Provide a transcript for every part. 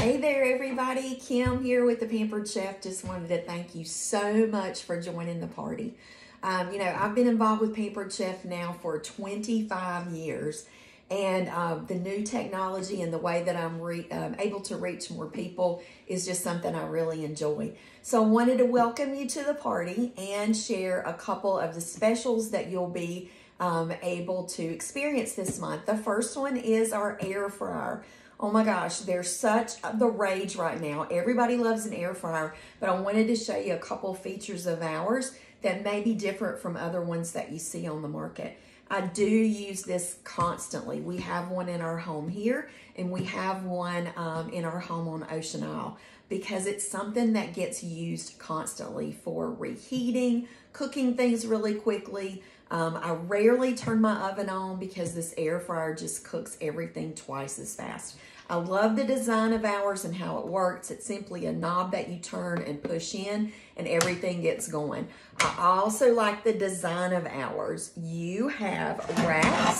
Hey there, everybody. Kim here with the Pampered Chef. Just wanted to thank you so much for joining the party. Um, you know, I've been involved with Pampered Chef now for 25 years, and uh, the new technology and the way that I'm um, able to reach more people is just something I really enjoy. So I wanted to welcome you to the party and share a couple of the specials that you'll be um, able to experience this month. The first one is our air fryer. Oh my gosh, there's such the rage right now. Everybody loves an air fryer, but I wanted to show you a couple features of ours that may be different from other ones that you see on the market. I do use this constantly. We have one in our home here, and we have one um, in our home on Ocean Isle because it's something that gets used constantly for reheating, cooking things really quickly. Um, I rarely turn my oven on because this air fryer just cooks everything twice as fast. I love the design of ours and how it works. It's simply a knob that you turn and push in and everything gets going. I also like the design of ours. You have racks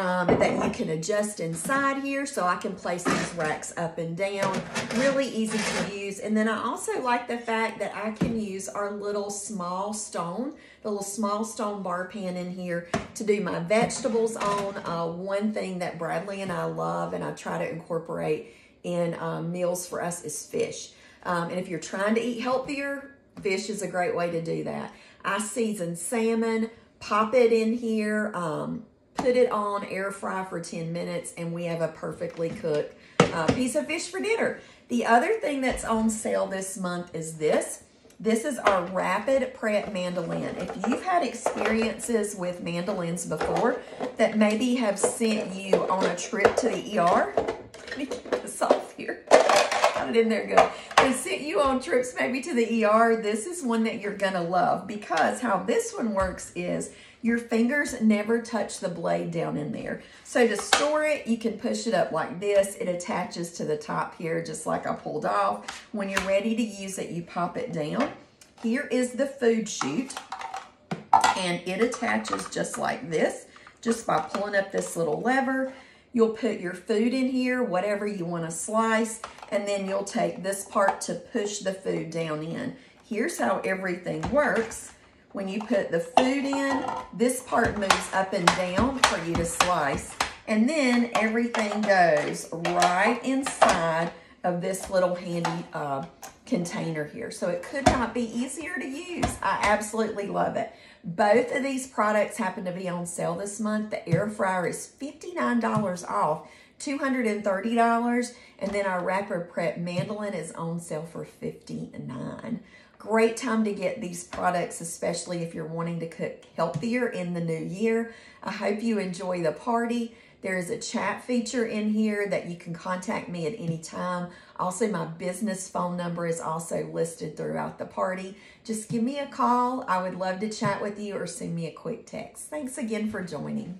um, that you can adjust inside here so I can place these racks up and down. Really easy to use. And then I also like the fact that I can use our little small stone, the little small stone bar pan in here to do my vegetables on. Uh, one thing that Bradley and I love and I try to incorporate in um, meals for us is fish. Um, and if you're trying to eat healthier, fish is a great way to do that. I season salmon, pop it in here, um, put it on air fry for 10 minutes, and we have a perfectly cooked uh, piece of fish for dinner. The other thing that's on sale this month is this. This is our Rapid Prep Mandoline. If you've had experiences with mandolins before that maybe have sent you on a trip to the ER, let me get this off here. Got it in there good. They sent you on trips maybe to the ER. This is one that you're gonna love because how this one works is your fingers never touch the blade down in there. So to store it, you can push it up like this. It attaches to the top here, just like I pulled off. When you're ready to use it, you pop it down. Here is the food chute, and it attaches just like this, just by pulling up this little lever. You'll put your food in here, whatever you want to slice, and then you'll take this part to push the food down in. Here's how everything works. When you put the food in, this part moves up and down for you to slice. And then everything goes right inside of this little handy uh, container here. So it could not be easier to use. I absolutely love it. Both of these products happen to be on sale this month. The air fryer is $59 off, $230. And then our Rapid Prep Mandoline is on sale for $59. Great time to get these products, especially if you're wanting to cook healthier in the new year. I hope you enjoy the party. There is a chat feature in here that you can contact me at any time. Also, my business phone number is also listed throughout the party. Just give me a call. I would love to chat with you or send me a quick text. Thanks again for joining.